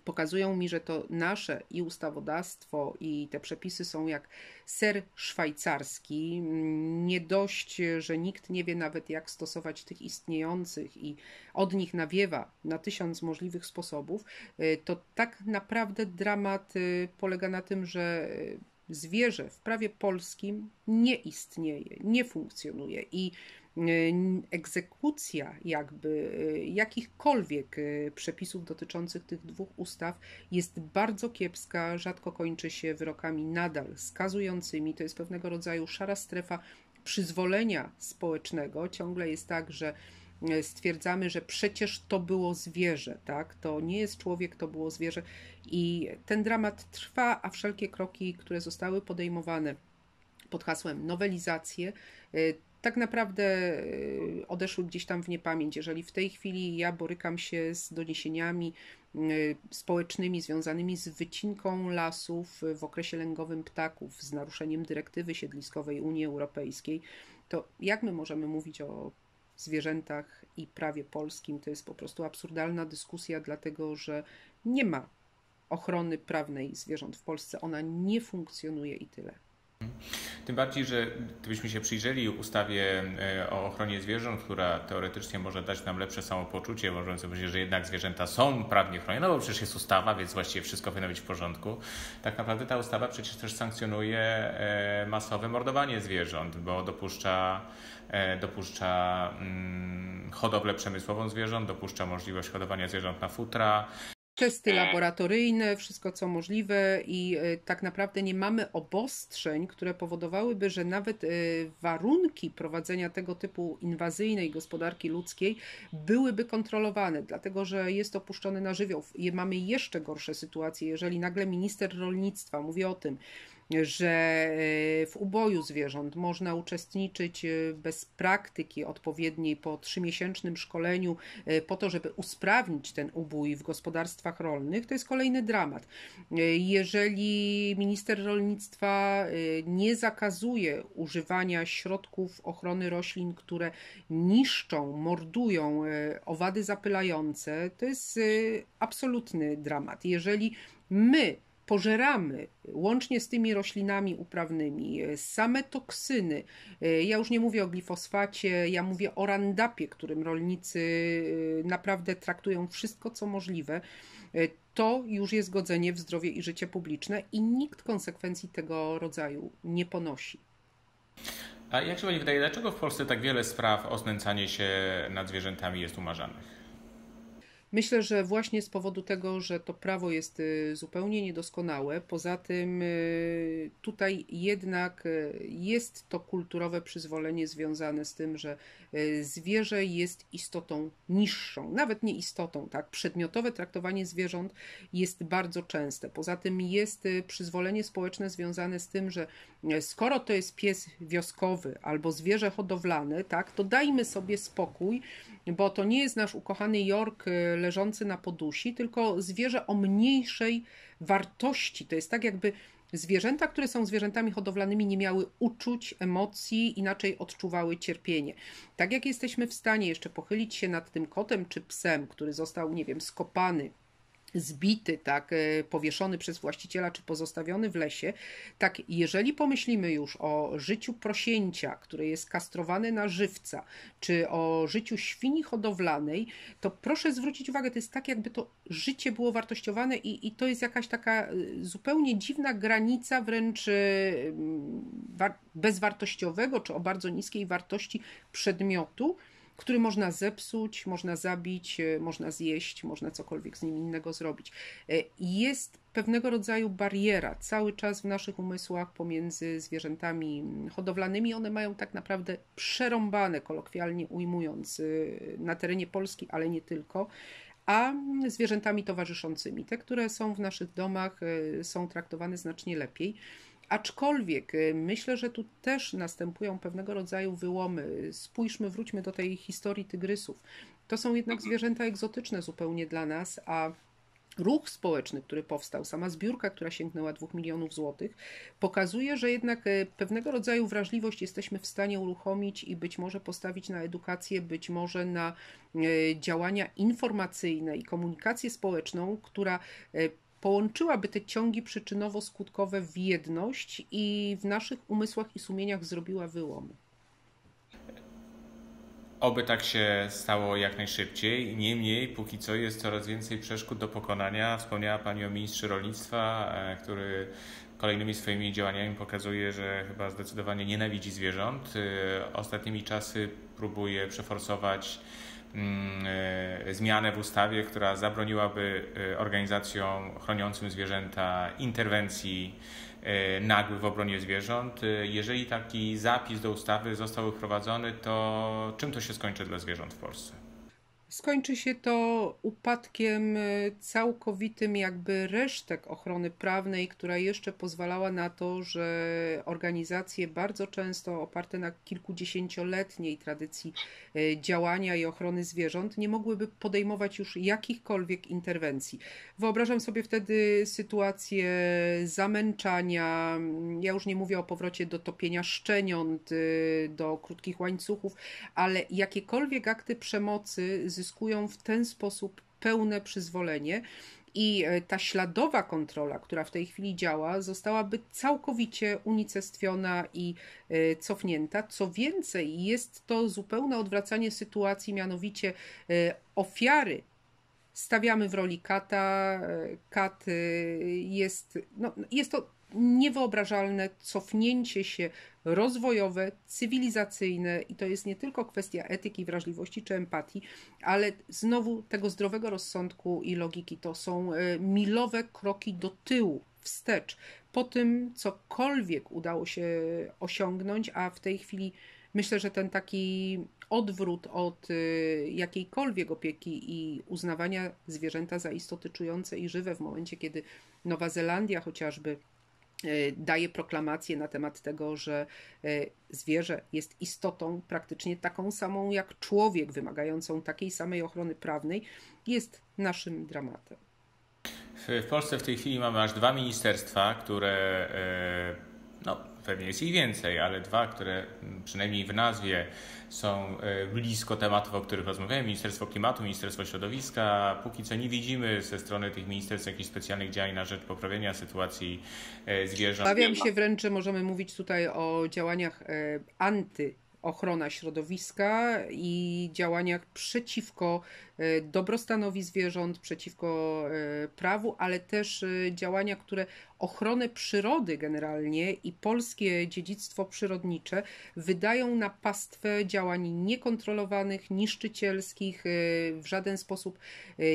pokazują mi, że to nasze i ustawodawstwo, i te przepisy są jak ser szwajcarski. Nie dość, że nikt nie wie nawet, jak stosować tych istniejących i od nich nawiewa na tysiąc możliwych sposobów, to tak naprawdę dramat y, polega na tym, że zwierzę w prawie polskim nie istnieje, nie funkcjonuje i e, egzekucja jakby e, jakichkolwiek e, przepisów dotyczących tych dwóch ustaw jest bardzo kiepska, rzadko kończy się wyrokami nadal skazującymi. To jest pewnego rodzaju szara strefa przyzwolenia społecznego. Ciągle jest tak, że stwierdzamy, że przecież to było zwierzę, tak? To nie jest człowiek, to było zwierzę. I ten dramat trwa, a wszelkie kroki, które zostały podejmowane pod hasłem nowelizacje, tak naprawdę y, odeszły gdzieś tam w niepamięć. Jeżeli w tej chwili ja borykam się z doniesieniami y, społecznymi związanymi z wycinką lasów w okresie lęgowym ptaków, z naruszeniem dyrektywy siedliskowej Unii Europejskiej, to jak my możemy mówić o zwierzętach i prawie polskim? To jest po prostu absurdalna dyskusja, dlatego że nie ma ochrony prawnej zwierząt w Polsce. Ona nie funkcjonuje i tyle. Tym bardziej, że gdybyśmy się przyjrzeli ustawie e, o ochronie zwierząt, która teoretycznie może dać nam lepsze samopoczucie, możemy sobie powiedzieć, że jednak zwierzęta są prawnie chronione, no bo przecież jest ustawa, więc właściwie wszystko powinno być w porządku. Tak naprawdę ta ustawa przecież też sankcjonuje e, masowe mordowanie zwierząt, bo dopuszcza, e, dopuszcza mm, hodowlę przemysłową zwierząt, dopuszcza możliwość hodowania zwierząt na futra, testy laboratoryjne, wszystko co możliwe i e, tak naprawdę nie mamy obostrzeń, które powodowałyby, że nawet e, warunki prowadzenia tego typu inwazyjnej gospodarki ludzkiej byłyby kontrolowane, dlatego że jest opuszczony na żywioł. Mamy jeszcze gorsze sytuacje, jeżeli nagle minister rolnictwa mówi o tym, że e, w uboju zwierząt można uczestniczyć e, bez praktyki odpowiedniej po trzymiesięcznym szkoleniu, e, po to, żeby usprawnić ten ubój w gospodarstwach rolnych, to jest kolejny dramat. Jeżeli minister rolnictwa nie zakazuje używania środków ochrony roślin, które niszczą, mordują owady zapylające, to jest absolutny dramat. Jeżeli my pożeramy, łącznie z tymi roślinami uprawnymi, same toksyny. Ja już nie mówię o glifosfacie, ja mówię o randapie, którym rolnicy y, naprawdę traktują wszystko, co możliwe. To już jest godzenie w zdrowie i życie publiczne i nikt konsekwencji tego rodzaju nie ponosi. A jak się Pani wydaje, dlaczego w Polsce tak wiele spraw o znęcanie się nad zwierzętami jest umarzanych? Myślę, że właśnie z powodu tego, że to prawo jest y, zupełnie niedoskonałe, poza tym y, tutaj jednak y, jest to kulturowe przyzwolenie związane z tym, że zwierzę jest istotą niższą, nawet nie istotą, tak? Przedmiotowe traktowanie zwierząt jest bardzo częste. Poza tym jest przyzwolenie społeczne związane z tym, że skoro to jest pies wioskowy albo zwierzę hodowlane, tak, to dajmy sobie spokój, bo to nie jest nasz ukochany York leżący na podusi, tylko zwierzę o mniejszej wartości. To jest tak, jakby zwierzęta, które są zwierzętami hodowlanymi, nie miały uczuć, emocji, inaczej odczuwały cierpienie. Tak jak jesteśmy w stanie jeszcze pochylić się nad tym kotem czy psem, który został, nie wiem, skopany zbity, tak, e, powieszony przez właściciela, czy pozostawiony w lesie, tak, jeżeli pomyślimy już o życiu prosięcia, które jest kastrowane na żywca, czy o życiu świni hodowlanej, to proszę zwrócić uwagę, to jest tak, jakby to życie było wartościowane i, i to jest jakaś taka e, zupełnie dziwna granica, wręcz e, bezwartościowego, czy o bardzo niskiej wartości przedmiotu, który można zepsuć, można zabić, e, można zjeść, można cokolwiek z nim innego zrobić. E, jest pewnego rodzaju bariera cały czas w naszych umysłach pomiędzy zwierzętami hodowlanymi. One mają tak naprawdę przerąbane, kolokwialnie ujmując, e, na terenie Polski, ale nie tylko a zwierzętami towarzyszącymi. Te, które są w naszych domach, są traktowane znacznie lepiej. Aczkolwiek y, myślę, że tu też następują pewnego rodzaju wyłomy. Spójrzmy, wróćmy do tej historii tygrysów. To są jednak zwierzęta egzotyczne zupełnie dla nas, a ruch społeczny, który powstał, sama zbiórka, która sięgnęła 2 milionów złotych, pokazuje, że jednak e, pewnego rodzaju wrażliwość jesteśmy w stanie uruchomić i być może postawić na edukację, być może na e, działania informacyjne i komunikację społeczną, która połączyłaby te ciągi przyczynowo-skutkowe w jedność i w naszych umysłach i sumieniach zrobiła wyłomy. Oby tak się stało jak najszybciej. Niemniej, póki co jest coraz więcej przeszkód do pokonania. Wspomniała Pani o ministrze rolnictwa, e, który kolejnymi swoimi działaniami pokazuje, że chyba zdecydowanie nienawidzi zwierząt. E, ostatnimi czasy próbuje przeforsować zmianę w ustawie, która zabroniłaby organizacjom chroniącym zwierzęta interwencji E, nagły w obronie zwierząt. E, jeżeli taki zapis do ustawy został wprowadzony, to czym to się skończy dla zwierząt w Polsce? Skończy się to upadkiem e, całkowitym jakby resztek ochrony prawnej, która jeszcze pozwalała na to, że organizacje bardzo często oparte na kilkudziesięcioletniej tradycji e, działania i ochrony zwierząt nie mogłyby podejmować już jakichkolwiek interwencji. Wyobrażam sobie wtedy sytuację zamęczania, ja już nie mówię o powrocie do topienia szczeniąt, e, do krótkich łańcuchów, ale jakiekolwiek akty przemocy zyskują w ten sposób pełne przyzwolenie. I e, ta śladowa kontrola, która w tej chwili działa, zostałaby całkowicie unicestwiona i e, cofnięta. Co więcej, jest to zupełne odwracanie sytuacji, mianowicie e, ofiary stawiamy w roli kata. Kat jest, no, jest to niewyobrażalne cofnięcie się rozwojowe, cywilizacyjne i to jest nie tylko kwestia etyki, wrażliwości czy empatii, ale znowu tego zdrowego rozsądku i logiki. To są e, milowe kroki do tyłu, wstecz, po tym cokolwiek udało się osiągnąć, a w tej chwili myślę, że ten taki odwrót od e, jakiejkolwiek opieki i uznawania zwierzęta za istoty czujące i żywe w momencie, kiedy Nowa Zelandia chociażby daje proklamację na temat tego, że e, zwierzę jest istotą praktycznie taką samą jak człowiek, wymagającą takiej samej ochrony prawnej, jest naszym dramatem. W Polsce w tej chwili mamy aż dwa ministerstwa, które e, no, pewnie jest ich więcej, ale dwa, które przynajmniej w nazwie są e, blisko tematów, o których rozmawiamy. Ministerstwo Klimatu, Ministerstwo Środowiska. Póki co nie widzimy ze strony tych ministerstw jakichś specjalnych działań na rzecz poprawienia sytuacji e, zwierząt. Obawiam się wręcz, że możemy mówić tutaj o działaniach e, anty ochrona środowiska i działaniach przeciwko e, dobrostanowi zwierząt, przeciwko e, prawu, ale też e, działania, które ochronę przyrody generalnie i polskie dziedzictwo przyrodnicze wydają na pastwę działań niekontrolowanych, niszczycielskich, w żaden sposób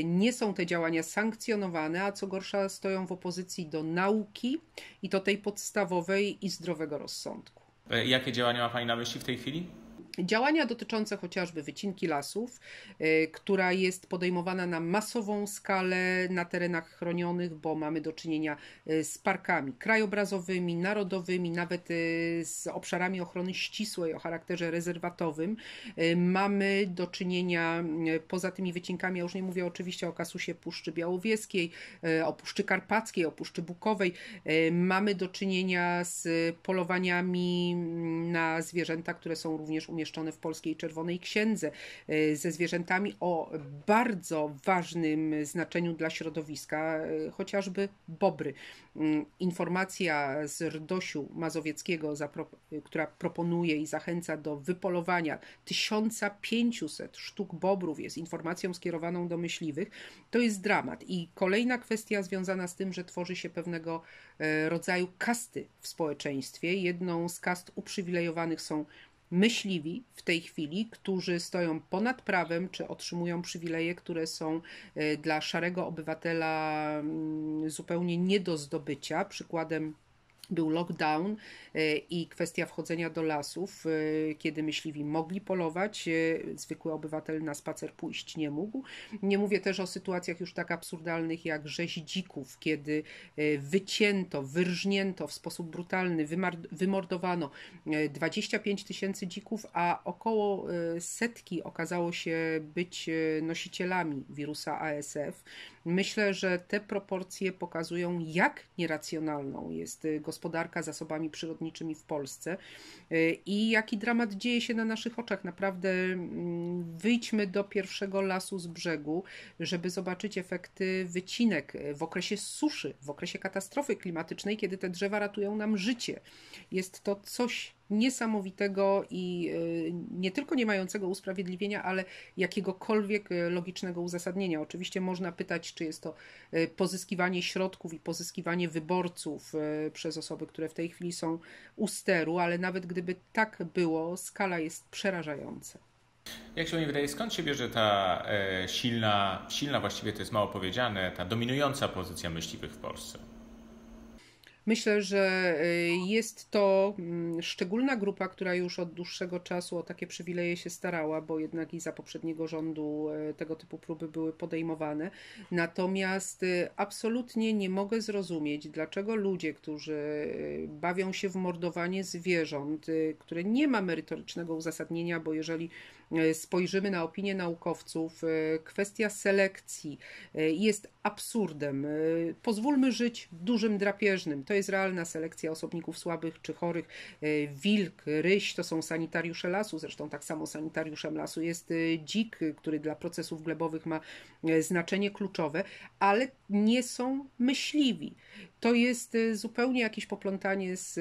nie są te działania sankcjonowane, a co gorsza stoją w opozycji do nauki i to tej podstawowej i zdrowego rozsądku. E, jakie działania ma Pani na myśli w tej chwili? Działania dotyczące chociażby wycinki lasów, e, która jest podejmowana na masową skalę na terenach chronionych, bo mamy do czynienia e, z parkami krajobrazowymi, narodowymi, nawet z obszarami ochrony ścisłej o charakterze rezerwatowym. Mamy do czynienia poza tymi wycinkami, ja już nie mówię oczywiście o kasusie Puszczy Białowieskiej, o Puszczy Karpackiej, o Puszczy Bukowej. Mamy do czynienia z polowaniami na zwierzęta, które są również umieszczone w Polskiej Czerwonej Księdze, e, ze zwierzętami o bardzo ważnym znaczeniu dla środowiska, e, chociażby bobry. Mm, informacja z Rdosiu Mazowieckiego, która proponuje i zachęca do wypolowania 1500 sztuk bobrów, jest informacją skierowaną do myśliwych, to jest dramat. I kolejna kwestia związana z tym, że tworzy się pewnego e, rodzaju kasty w społeczeństwie. Jedną z kast uprzywilejowanych są myśliwi w tej chwili, którzy stoją ponad prawem, czy otrzymują przywileje, które są e, dla szarego obywatela mm, zupełnie nie do zdobycia. Przykładem był lockdown e, i kwestia wchodzenia do lasów, e, kiedy myśliwi mogli polować, e, zwykły obywatel na spacer pójść nie mógł. Nie mówię też o sytuacjach już tak absurdalnych jak rzeź dzików, kiedy wycięto, wyrżnięto w sposób brutalny, wymordowano 25 tysięcy dzików, a około setki okazało się być nosicielami wirusa ASF. Myślę, że te proporcje pokazują, jak nieracjonalną jest gospodarka zasobami przyrodniczymi w Polsce i jaki dramat dzieje się na naszych oczach. Naprawdę mm, wyjdźmy do pierwszego lasu z brzegu, żeby zobaczyć efekty wycinek w okresie suszy, w okresie katastrofy klimatycznej, kiedy te drzewa ratują nam życie. Jest to coś niesamowitego i y, nie tylko nie mającego usprawiedliwienia, ale jakiegokolwiek y, logicznego uzasadnienia. Oczywiście można pytać, czy jest to y, pozyskiwanie środków i pozyskiwanie wyborców przez osoby, które w tej chwili są u steru, ale nawet gdyby tak było, skala jest przerażająca. Jak się mi wydaje, skąd się bierze ta e, silna, silna właściwie to jest mało powiedziane, ta dominująca pozycja myśliwych w Polsce? Myślę, że y, jest to mm, szczególna grupa, która już od dłuższego czasu o takie przywileje się starała, bo jednak i za poprzedniego rządu e, tego typu próby były podejmowane. Natomiast y, absolutnie nie mogę zrozumieć, dlaczego ludzie, którzy y, bawią się w mordowanie zwierząt, które nie ma merytorycznego uzasadnienia, bo jeżeli spojrzymy na opinię naukowców, kwestia selekcji jest absurdem. Pozwólmy żyć dużym drapieżnym. To to jest realna selekcja osobników słabych czy chorych. E, wilk, ryś to są sanitariusze lasu, zresztą tak samo sanitariuszem lasu jest e, dzik, który dla procesów glebowych ma e, znaczenie kluczowe, ale nie są myśliwi. To jest zupełnie jakieś poplątanie z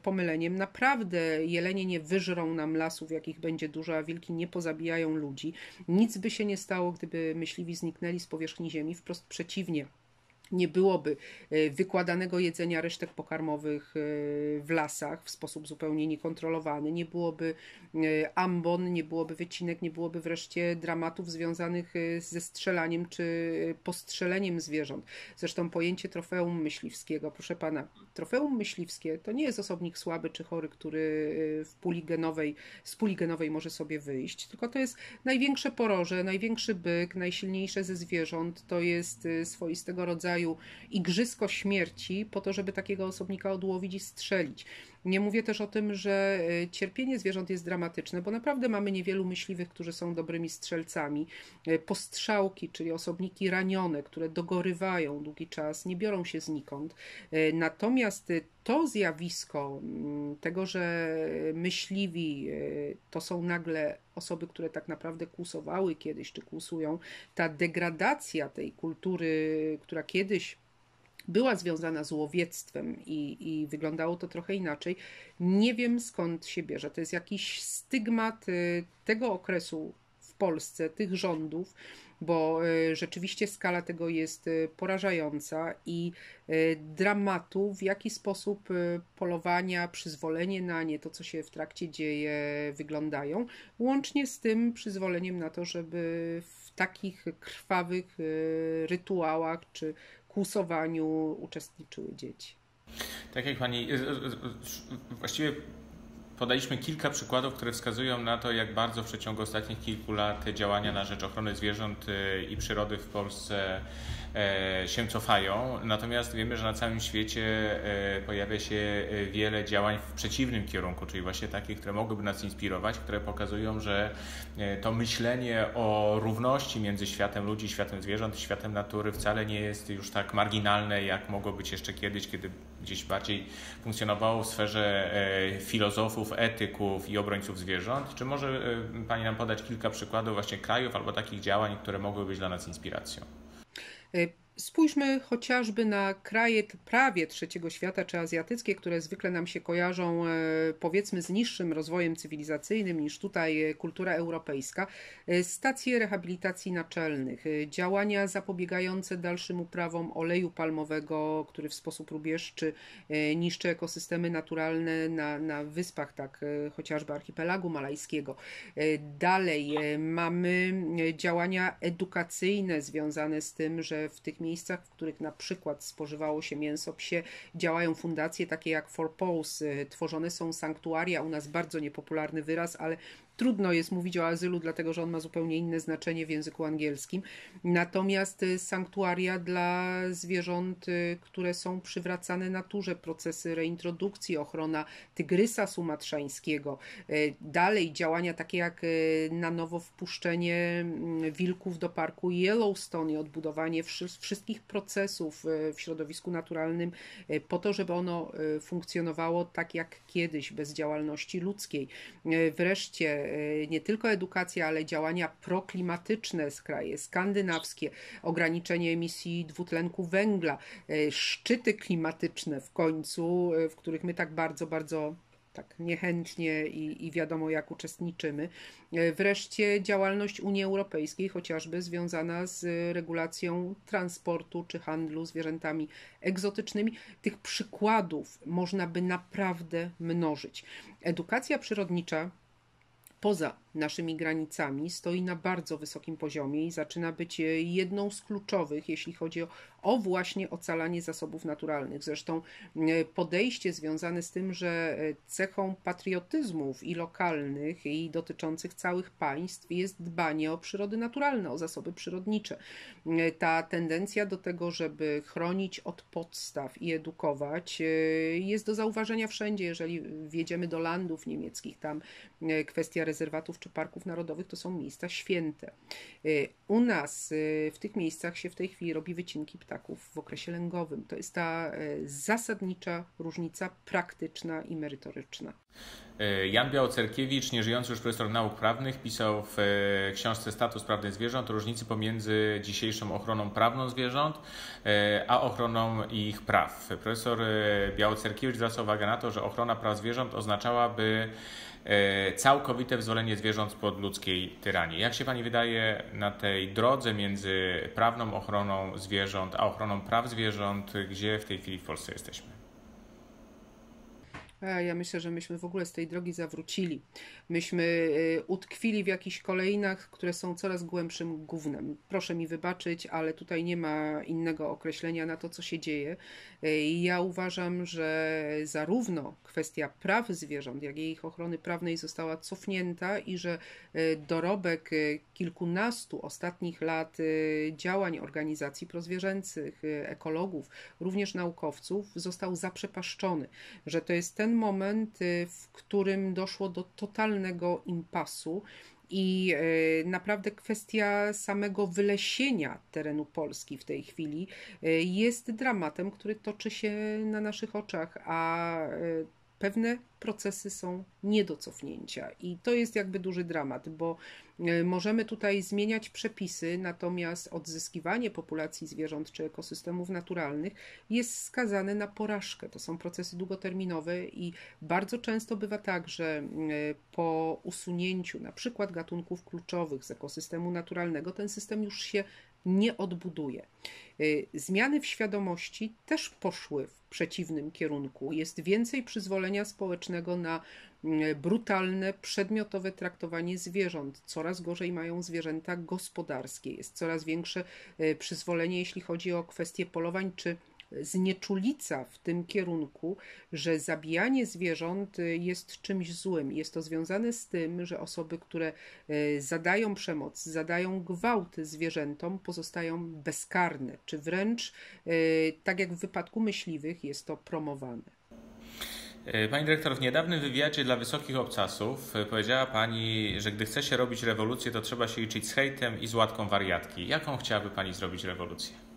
pomyleniem. Naprawdę jelenie nie wyżrą nam lasów, jakich będzie dużo, a wilki nie pozabijają ludzi. Nic by się nie stało, gdyby myśliwi zniknęli z powierzchni ziemi, wprost przeciwnie nie byłoby e, wykładanego jedzenia resztek pokarmowych e, w lasach w sposób zupełnie niekontrolowany, nie byłoby e, ambon, nie byłoby wycinek, nie byłoby wreszcie dramatów związanych ze strzelaniem czy postrzeleniem zwierząt. Zresztą pojęcie trofeum myśliwskiego, proszę pana, trofeum myśliwskie to nie jest osobnik słaby czy chory, który w puli genowej, z puli genowej może sobie wyjść, tylko to jest największe poroże, największy byk, najsilniejsze ze zwierząt, to jest swoistego rodzaju rodzaju igrzysko śmierci po to, żeby takiego osobnika odłowić i strzelić. Nie mówię też o tym, że e, cierpienie zwierząt jest dramatyczne, bo naprawdę mamy niewielu myśliwych, którzy są dobrymi strzelcami. E, postrzałki, czyli osobniki ranione, które dogorywają długi czas, nie biorą się znikąd. E, natomiast to zjawisko mm, tego, że myśliwi to są nagle osoby, które tak naprawdę kłusowały kiedyś, czy kłusują, ta degradacja tej kultury, która kiedyś była związana z łowiectwem i, i wyglądało to trochę inaczej. Nie wiem skąd się bierze. To jest jakiś stygmat y, tego okresu w Polsce, tych rządów, bo y, rzeczywiście skala tego jest y, porażająca i dramatu, w jaki sposób polowania, przyzwolenie na nie, to co się w trakcie dzieje, wyglądają, łącznie z tym przyzwoleniem na to, żeby w takich krwawych rytuałach czy kłusowaniu uczestniczyły dzieci. Tak jak pani, właściwie podaliśmy kilka przykładów, które wskazują na to, jak bardzo w przeciągu ostatnich kilku lat działania na rzecz ochrony zwierząt y, i przyrody w Polsce się cofają, natomiast wiemy, że na całym świecie e, pojawia się e, wiele działań w przeciwnym kierunku, czyli właśnie takich, które mogłyby nas inspirować, które pokazują, że to myślenie o równości między światem ludzi, światem zwierząt, światem natury wcale nie jest już tak marginalne, jak mogło być jeszcze kiedyś, kiedy gdzieś bardziej funkcjonowało w sferze filozofów, etyków i obrońców zwierząt. Czy może Pani nam podać kilka przykładów właśnie krajów albo takich działań, które mogły być dla nas inspiracją? Eh, Spójrzmy chociażby na kraje prawie trzeciego świata czy azjatyckie, które zwykle nam się kojarzą e, powiedzmy z niższym rozwojem cywilizacyjnym niż tutaj e, kultura europejska. E, stacje rehabilitacji naczelnych, działania zapobiegające dalszym uprawom oleju palmowego, który w sposób rubieszczy niszczy ekosystemy naturalne na, na wyspach, tak chociażby archipelagu malajskiego. Dalej mamy działania edukacyjne związane z tym, że w tych miejscach, w których na przykład spożywało się mięso psie, działają fundacje takie jak For Paws, y, tworzone są sanktuaria, u nas bardzo niepopularny wyraz, ale Trudno jest mówić o azylu, dlatego że on ma zupełnie inne znaczenie w języku angielskim. Natomiast y, sanktuaria dla zwierząt, y, które są przywracane naturze, procesy reintrodukcji, ochrona tygrysa sumatrzańskiego, y, dalej działania takie jak na nowo wpuszczenie mm, wilków do parku Yellowstone i odbudowanie wszystkich procesów w środowisku naturalnym po to, żeby ono funkcjonowało tak jak kiedyś, bez działalności ludzkiej. Wreszcie nie tylko edukacja, ale działania proklimatyczne z kraje skandynawskie, ograniczenie emisji dwutlenku węgla, e, szczyty klimatyczne w końcu, e, w których my tak bardzo, bardzo tak niechętnie i, i wiadomo jak uczestniczymy. Wreszcie działalność Unii Europejskiej, chociażby związana z regulacją transportu czy handlu zwierzętami egzotycznymi. Tych przykładów można by naprawdę mnożyć. Edukacja przyrodnicza poza naszymi granicami stoi na bardzo wysokim poziomie i zaczyna być jedną z kluczowych, jeśli chodzi o, o właśnie ocalanie zasobów naturalnych. Zresztą e, podejście związane z tym, że e, cechą patriotyzmów i lokalnych, i dotyczących całych państw jest dbanie o przyrody naturalne, o zasoby przyrodnicze. E, ta tendencja do tego, żeby chronić od podstaw i edukować, jest do zauważenia wszędzie. Jeżeli wjedziemy do landów niemieckich, tam kwestia rezerwatów czy parków narodowych to są miejsca święte. U nas w tych miejscach się w tej chwili robi wycinki ptaków w okresie lęgowym. To jest ta e, zasadnicza różnica praktyczna i merytoryczna. Jan Białocerkiewicz, nieżyjący już profesor nauk prawnych, pisał w książce Status prawny zwierząt różnicy pomiędzy dzisiejszą ochroną prawną zwierząt a ochroną ich praw. Profesor Białocerkiewicz zwraca uwagę na to, że ochrona praw zwierząt oznaczałaby całkowite wyzwolenie zwierząt spod ludzkiej tyranii. Jak się Pani wydaje na tej drodze między prawną ochroną zwierząt a ochroną praw zwierząt, gdzie w tej chwili w Polsce jesteśmy? Ja myślę, że myśmy w ogóle z tej drogi zawrócili. Myśmy y, utkwili w jakichś kolejnach, które są coraz głębszym gównem. Proszę mi wybaczyć, ale tutaj nie ma innego określenia na to, co się dzieje. Y, ja uważam, że zarówno kwestia praw zwierząt, jak i ich ochrony prawnej została cofnięta i że y, dorobek kilkunastu ostatnich lat działań organizacji prozwierzęcych, ekologów, również naukowców został zaprzepaszczony, że to jest ten moment, w którym doszło do totalnego impasu. I y, naprawdę kwestia samego wylesienia terenu Polski w tej chwili y, jest dramatem, który toczy się na naszych oczach, a pewne procesy są nie do cofnięcia. I to jest jakby duży dramat, bo e, możemy tutaj zmieniać przepisy, natomiast odzyskiwanie populacji zwierząt czy ekosystemów naturalnych jest skazane na porażkę. To są procesy długoterminowe i bardzo często bywa tak, że e, po usunięciu na przykład gatunków kluczowych z ekosystemu naturalnego ten system już się nie odbuduje. Y, zmiany w świadomości też poszły w przeciwnym kierunku. Jest więcej przyzwolenia społecznego na mm, brutalne, przedmiotowe traktowanie zwierząt. Coraz gorzej mają zwierzęta gospodarskie. Jest coraz większe y, przyzwolenie, jeśli chodzi o kwestie polowań czy znieczulica w tym kierunku, że zabijanie zwierząt y, jest czymś złym. Jest to związane z tym, że osoby, które y, zadają przemoc, zadają gwałt zwierzętom, pozostają bezkarne, czy wręcz, y, tak jak w wypadku myśliwych, jest to promowane. Pani dyrektor, w niedawnym wywiadzie dla Wysokich Obcasów powiedziała Pani, że gdy chce się robić rewolucję, to trzeba się liczyć z hejtem i z łatką wariatki. Jaką chciałaby Pani zrobić rewolucję?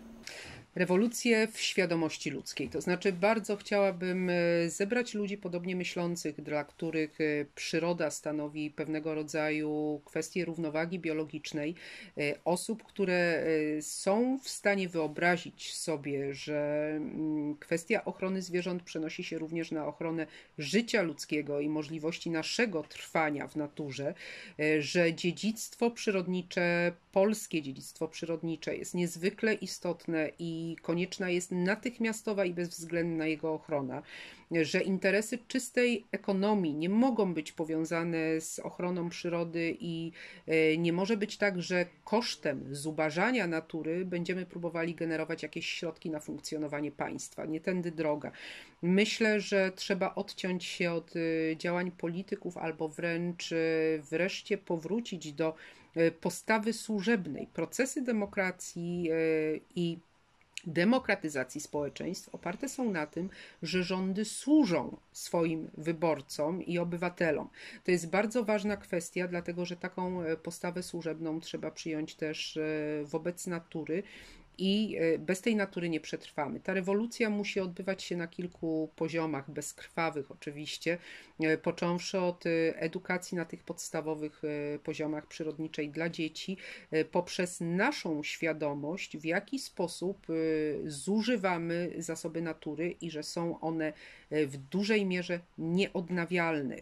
Rewolucję w świadomości ludzkiej. To znaczy, bardzo chciałabym e, zebrać ludzi podobnie myślących, dla których e, przyroda stanowi pewnego rodzaju kwestię równowagi biologicznej, e, osób, które są w stanie wyobrazić sobie, że mm, kwestia ochrony zwierząt przenosi się również na ochronę życia ludzkiego i możliwości naszego trwania w naturze, że dziedzictwo przyrodnicze, polskie dziedzictwo przyrodnicze jest niezwykle istotne i i konieczna jest natychmiastowa i bezwzględna jego ochrona, że interesy czystej ekonomii nie mogą być powiązane z ochroną przyrody i e, nie może być tak, że kosztem zubażania natury będziemy próbowali generować jakieś środki na funkcjonowanie państwa. Nie tędy droga. Myślę, że trzeba odciąć się od e, działań polityków albo wręcz e, wreszcie powrócić do postawy służebnej. Procesy demokracji i demokratyzacji społeczeństw oparte są na tym, że rządy służą swoim wyborcom i obywatelom. To jest bardzo ważna kwestia, dlatego że taką e, postawę służebną trzeba przyjąć też e, wobec natury i e, bez tej natury nie przetrwamy. Ta rewolucja musi odbywać się na kilku poziomach, bezkrwawych oczywiście, e, począwszy od e, edukacji na tych podstawowych poziomach przyrodniczej dla dzieci, poprzez naszą świadomość, w jaki sposób zużywamy zasoby natury i że są one w dużej mierze nieodnawialne.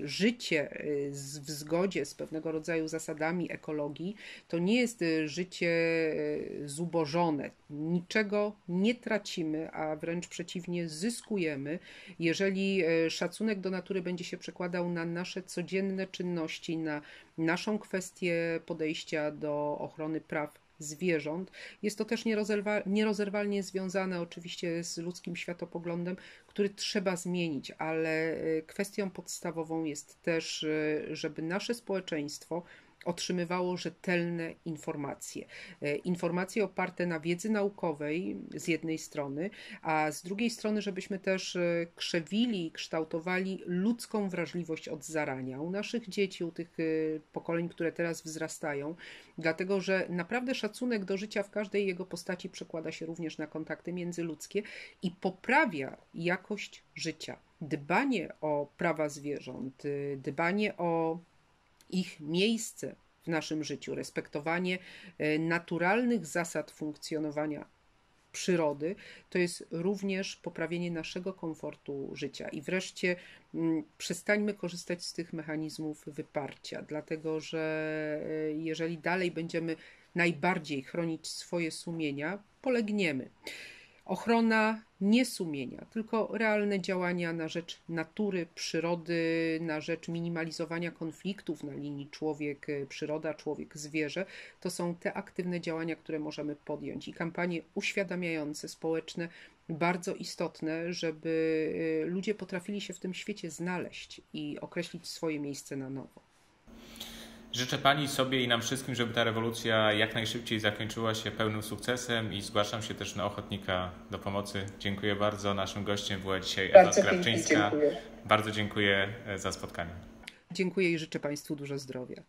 Życie w zgodzie z pewnego rodzaju zasadami ekologii to nie jest życie zubożone, Niczego nie tracimy, a wręcz przeciwnie, zyskujemy, jeżeli e, szacunek do natury będzie się przekładał na nasze codzienne czynności, na naszą kwestię podejścia do ochrony praw zwierząt. Jest to też nierozerwa, nierozerwalnie związane oczywiście z ludzkim światopoglądem, który trzeba zmienić, ale e, kwestią podstawową jest też, e, żeby nasze społeczeństwo otrzymywało rzetelne informacje. E, informacje oparte na wiedzy naukowej z jednej strony, a z drugiej strony, żebyśmy też e, krzewili i kształtowali ludzką wrażliwość od zarania u naszych dzieci, u tych e, pokoleń, które teraz wzrastają, dlatego że naprawdę szacunek do życia w każdej jego postaci przekłada się również na kontakty międzyludzkie i poprawia jakość życia. Dbanie o prawa zwierząt, dbanie o ich miejsce w naszym życiu, respektowanie e, naturalnych zasad funkcjonowania przyrody, to jest również poprawienie naszego komfortu życia. I wreszcie mm, przestańmy korzystać z tych mechanizmów wyparcia, dlatego że e, jeżeli dalej będziemy najbardziej chronić swoje sumienia, polegniemy. Ochrona nie sumienia, tylko realne działania na rzecz natury, przyrody, na rzecz minimalizowania konfliktów na linii człowiek-przyroda, człowiek-zwierzę. To są te aktywne działania, które możemy podjąć i kampanie uświadamiające, społeczne, bardzo istotne, żeby y, ludzie potrafili się w tym świecie znaleźć i określić swoje miejsce na nowo. Życzę Pani sobie i nam wszystkim, żeby ta rewolucja jak najszybciej zakończyła się pełnym sukcesem i zgłaszam się też na ochotnika do pomocy. Dziękuję bardzo. Naszym gościem była dzisiaj Ewa Skrawczyńska. Bardzo dziękuję e, za spotkanie. Dziękuję i życzę Państwu dużo zdrowia.